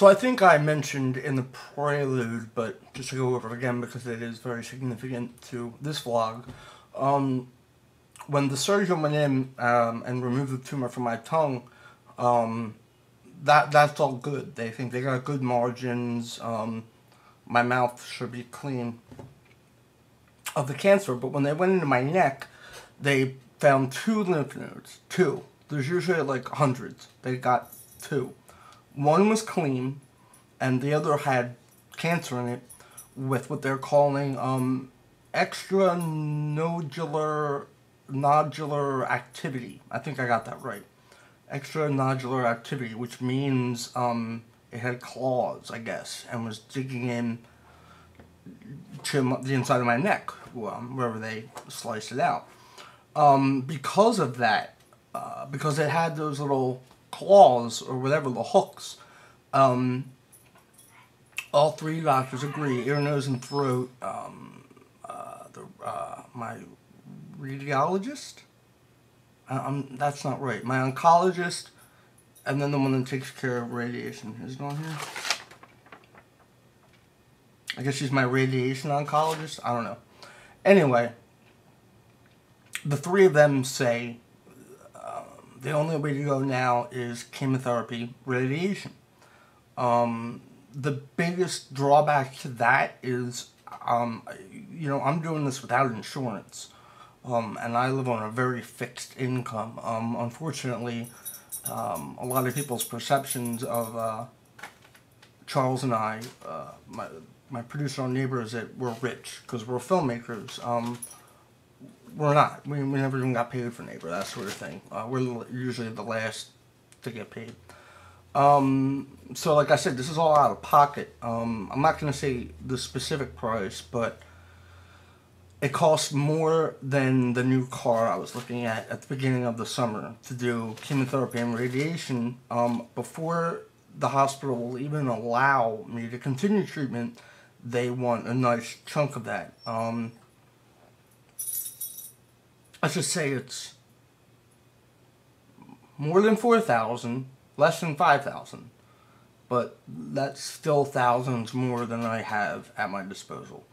So I think I mentioned in the prelude, but just to go over it again because it is very significant to this vlog. Um, when the surgeon went in um, and removed the tumor from my tongue, um, that that's all good. They think they got good margins. Um, my mouth should be clean of the cancer. But when they went into my neck, they found two lymph nodes. Two. There's usually like hundreds. They got two. One was clean, and the other had cancer in it with what they're calling um, extra nodular nodular activity. I think I got that right. Extra nodular activity, which means um, it had claws, I guess, and was digging in to the inside of my neck, wherever they sliced it out. Um, because of that, uh, because it had those little claws or whatever, the hooks, um, all three doctors agree, ear, nose, and throat, um, uh, the, uh, my radiologist, um, that's not right, my oncologist, and then the one that takes care of radiation. Is on here? I guess she's my radiation oncologist. I don't know. Anyway, the three of them say the only way to go now is chemotherapy, radiation. Um, the biggest drawback to that is, um, you know, I'm doing this without insurance, um, and I live on a very fixed income. Um, unfortunately, um, a lot of people's perceptions of uh, Charles and I, uh, my my producer and neighbors, that we're rich because we're filmmakers. We're not. We, we never even got paid for neighbor, that sort of thing. Uh, we're usually the last to get paid. Um, so like I said, this is all out of pocket. Um, I'm not going to say the specific price, but it costs more than the new car I was looking at at the beginning of the summer to do chemotherapy and radiation. Um, before the hospital will even allow me to continue treatment, they want a nice chunk of that. Um, let's just say it's more than 4,000, less than 5,000. But that's still thousands more than I have at my disposal.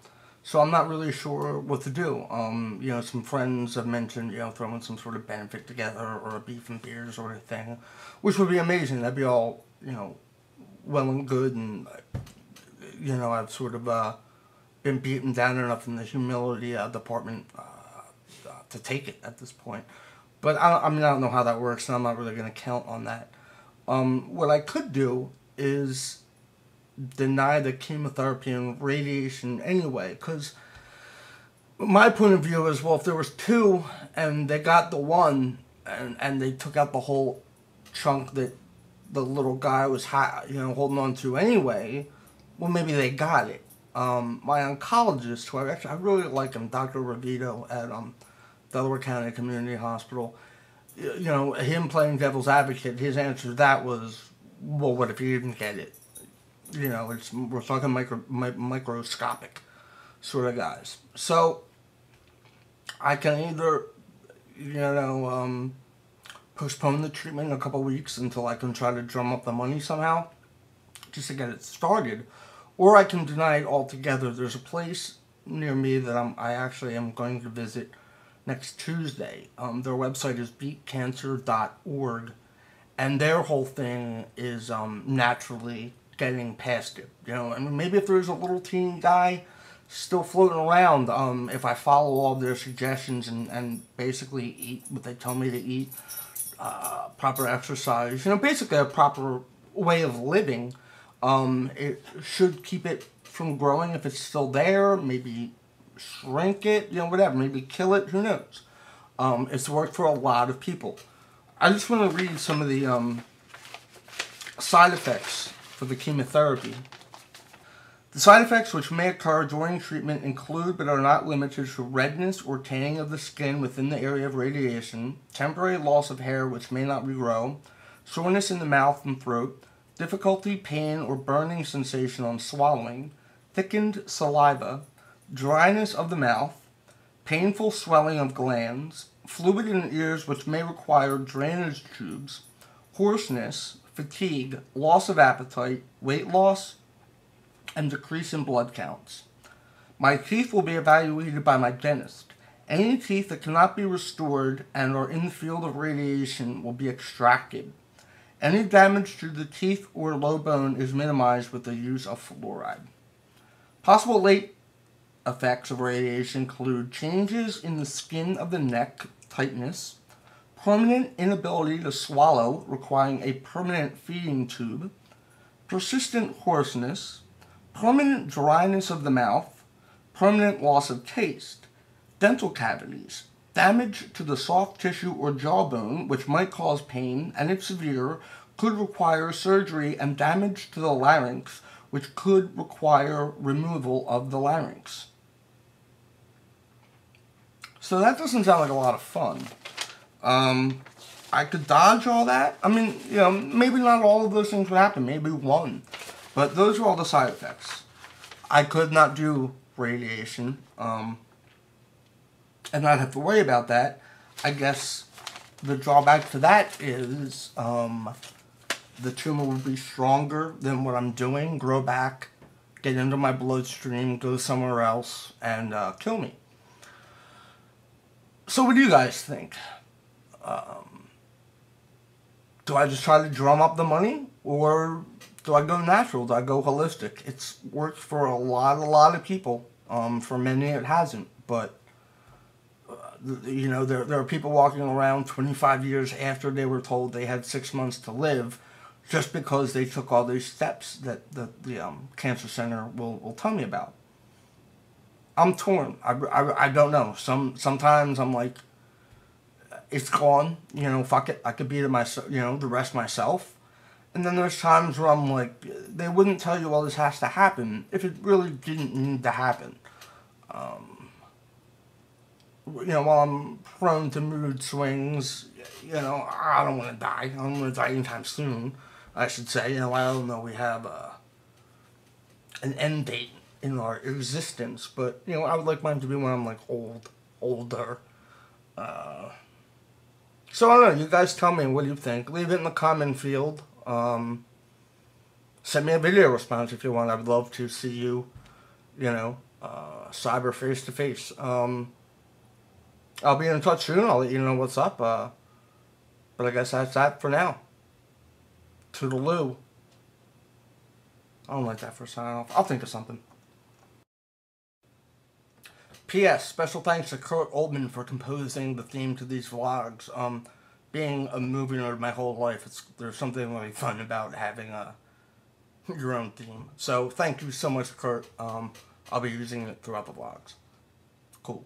So I'm not really sure what to do. Um, you know, some friends have mentioned, you know, throwing some sort of benefit together or a beef and beer sort of thing, which would be amazing. That'd be all, you know, well and good. And, you know, I've sort of uh, been beaten down enough in the humility uh, department uh, to take it at this point. But I, I mean, I don't know how that works, and I'm not really going to count on that. Um, what I could do is deny the chemotherapy and radiation anyway, because my point of view is, well, if there was two and they got the one and, and they took out the whole chunk that the little guy was, you know, holding on to anyway, well, maybe they got it. Um, my oncologist, who I actually I really like him, Dr. Ravito at um, Delaware County Community Hospital. You know, him playing devil's advocate, his answer to that was, well, what if you didn't get it? You know, it's we're talking micro, mi microscopic sort of guys. So, I can either, you know, um, postpone the treatment a couple weeks until I can try to drum up the money somehow, just to get it started, or I can deny it altogether. There's a place near me that I'm, I actually am going to visit next Tuesday. Um, their website is beatcancer.org, and their whole thing is um, naturally getting past it. You know, I mean, maybe if there's a little teen guy still floating around, um, if I follow all their suggestions and, and basically eat what they tell me to eat, uh, proper exercise, you know, basically a proper way of living, um, it should keep it from growing if it's still there, maybe shrink it, you know, whatever, maybe kill it, who knows. Um, it's worked for a lot of people. I just want to read some of the um, side effects for the chemotherapy. The side effects which may occur during treatment include but are not limited to redness or tanning of the skin within the area of radiation, temporary loss of hair which may not regrow, soreness in the mouth and throat, difficulty, pain, or burning sensation on swallowing, thickened saliva, dryness of the mouth, painful swelling of glands, fluid in ears which may require drainage tubes, hoarseness, fatigue, loss of appetite, weight loss, and decrease in blood counts. My teeth will be evaluated by my dentist. Any teeth that cannot be restored and are in the field of radiation will be extracted. Any damage to the teeth or low bone is minimized with the use of fluoride. Possible late effects of radiation include changes in the skin of the neck, tightness, permanent inability to swallow, requiring a permanent feeding tube, persistent hoarseness, permanent dryness of the mouth, permanent loss of taste, dental cavities, damage to the soft tissue or jawbone, which might cause pain, and if severe, could require surgery, and damage to the larynx, which could require removal of the larynx. So that doesn't sound like a lot of fun. Um, I could dodge all that. I mean, you know, maybe not all of those things would happen, maybe one. But those are all the side effects. I could not do radiation. Um, and not have to worry about that. I guess the drawback to that is um, the tumor will be stronger than what I'm doing, grow back, get into my bloodstream, go somewhere else, and uh, kill me. So, what do you guys think? Um, do I just try to drum up the money, or do I go natural? Do I go holistic? It's worked for a lot, a lot of people. Um, for many, it hasn't, but you know, there, there are people walking around 25 years after they were told they had six months to live just because they took all these steps that the, the um, cancer center will, will tell me about. I'm torn. I, I, I don't know. Some Sometimes I'm like, it's gone. You know, fuck it. I could be the myself, you know, the rest myself. And then there's times where I'm like, they wouldn't tell you all this has to happen if it really didn't need to happen. Um, you know, while I'm prone to mood swings, you know, I don't want to die. I don't want to die anytime soon, I should say. You know, I don't know we have a, uh, an end date in our existence, but, you know, I would like mine to be when I'm, like, old, older. Uh, so, I don't know. You guys tell me what you think. Leave it in the comment field. Um, send me a video response if you want. I would love to see you, you know, uh, cyber face to face. Um, I'll be in touch soon. I'll let you know what's up. Uh, but I guess that's that for now. Toodaloo. I don't like that for a sign off. I'll think of something. P.S. Special thanks to Kurt Oldman for composing the theme to these vlogs. Um, being a movie nerd my whole life, it's there's something really fun about having a your own theme. So thank you so much, Kurt. Um, I'll be using it throughout the vlogs. Cool.